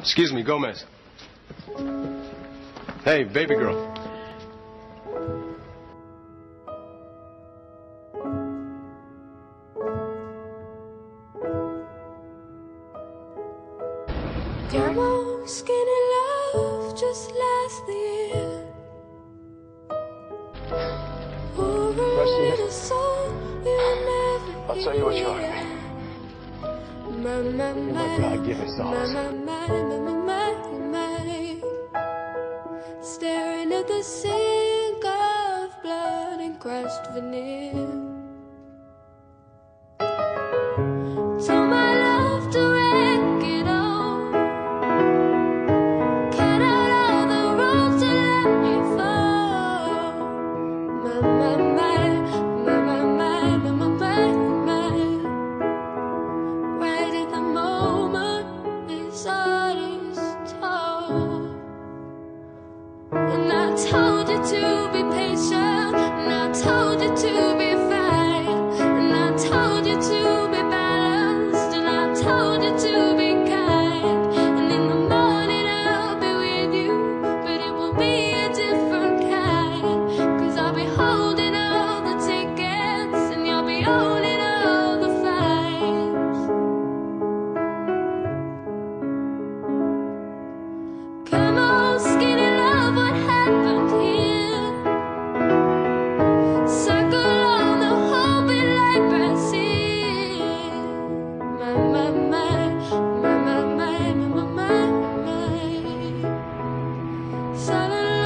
Excuse me, Gomez. Hey, baby girl. Your skinny love just last year. Over a little soul, you never I'll tell you what you ought to. My Staring at the sink of blood and crushed veneer.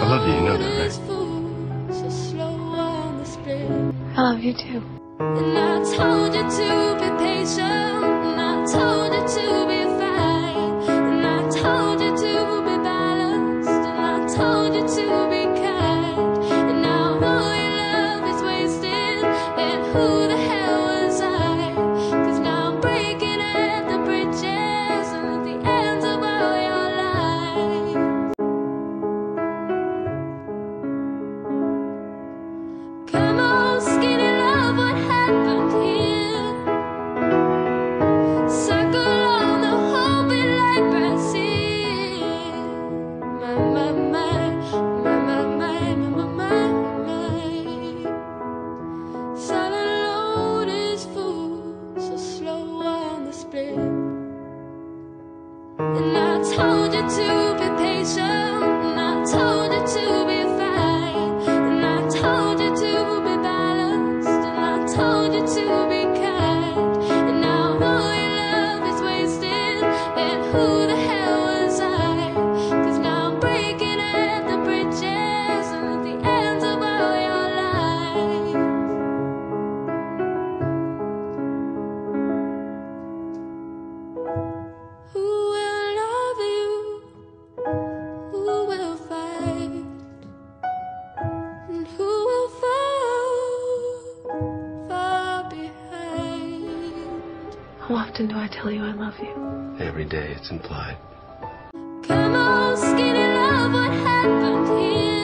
I love you, you know that, right? I love you too. And I told you to be patient, and I told you to be fine, and I told you to be balanced, and I told you to be to be How often do I tell you I love you? Every day it's implied. Come on, skinny love, what happened here?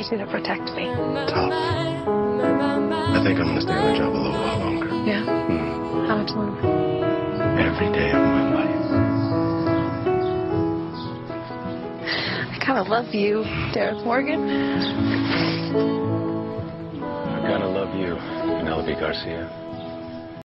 Need you to protect me. Tough. I think I'm gonna stay on the job a little while longer. Yeah? Hmm. How much longer? Every day of my life. I kind of love you, Derek Morgan. I kinda love you, Penelope Garcia.